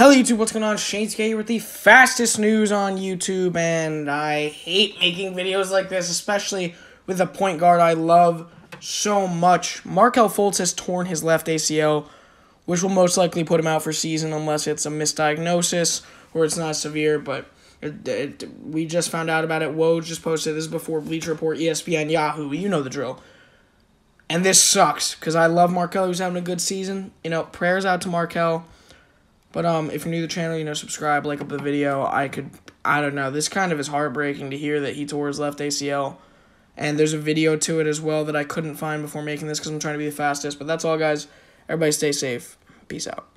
Hello YouTube, what's going on? Shane here with the fastest news on YouTube, and I hate making videos like this, especially with a point guard I love so much. Markelle Fultz has torn his left ACL, which will most likely put him out for season unless it's a misdiagnosis or it's not severe, but it, it, we just found out about it. Woj just posted this before Bleacher Report, ESPN, Yahoo, you know the drill. And this sucks, because I love Markelle, who's having a good season. You know, prayers out to Markelle. But um, if you're new to the channel, you know, subscribe, like up the video. I could, I don't know. This kind of is heartbreaking to hear that he tore his left ACL. And there's a video to it as well that I couldn't find before making this because I'm trying to be the fastest. But that's all, guys. Everybody stay safe. Peace out.